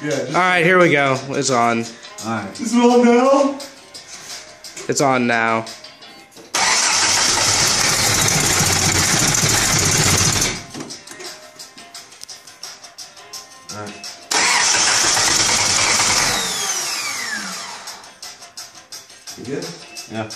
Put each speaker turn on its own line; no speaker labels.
Yeah.
All right, here we go. It's on.
Alright.
Is it on now?
It's on now.
Alright. You good?
Yeah.